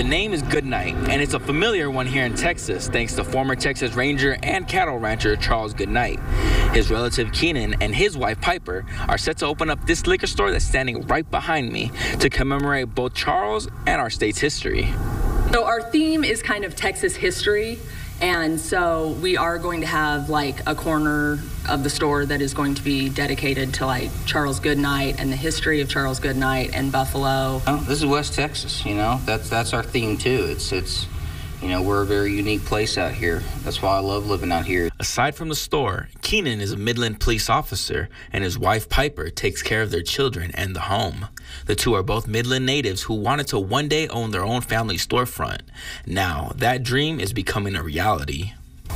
The name is Goodnight, and it's a familiar one here in Texas thanks to former Texas Ranger and cattle rancher Charles Goodnight. His relative Keenan and his wife Piper are set to open up this liquor store that's standing right behind me to commemorate both Charles and our state's history. So our theme is kind of Texas history. And so we are going to have like a corner of the store that is going to be dedicated to like Charles Goodnight and the history of Charles Goodnight and Buffalo. Oh, this is West Texas, you know. That's that's our theme too. It's it's you know, we're a very unique place out here. That's why I love living out here. Aside from the store, Keenan is a Midland police officer, and his wife Piper takes care of their children and the home. The two are both Midland natives who wanted to one day own their own family storefront. Now, that dream is becoming a reality.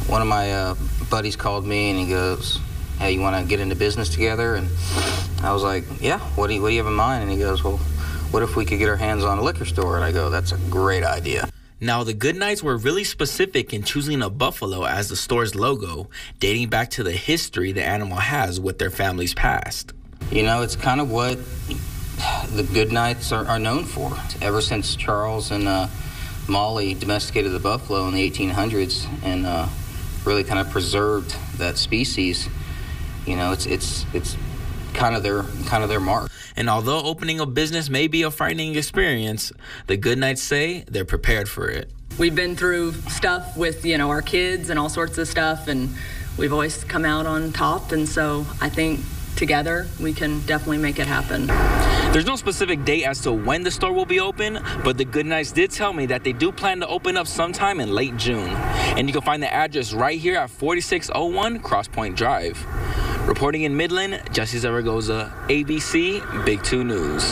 One of my uh, buddies called me and he goes, Hey, you want to get into business together? And I was like, Yeah, what do, you, what do you have in mind? And he goes, Well, what if we could get our hands on a liquor store? And I go, That's a great idea. Now, the Good Goodnights were really specific in choosing a buffalo as the store's logo, dating back to the history the animal has with their family's past. You know, it's kind of what the Goodnights are, are known for. Ever since Charles and uh, Molly domesticated the buffalo in the 1800s and uh, really kind of preserved that species, you know, it's it's it's kind of their kind of their mark. And although opening a business may be a frightening experience, the Good Goodnights say they're prepared for it. We've been through stuff with, you know, our kids and all sorts of stuff and we've always come out on top and so I think together we can definitely make it happen. There's no specific date as to when the store will be open, but the Goodnights did tell me that they do plan to open up sometime in late June. And you can find the address right here at 4601 Crosspoint Drive. Reporting in Midland, Jesse Zaragoza, ABC Big 2 News.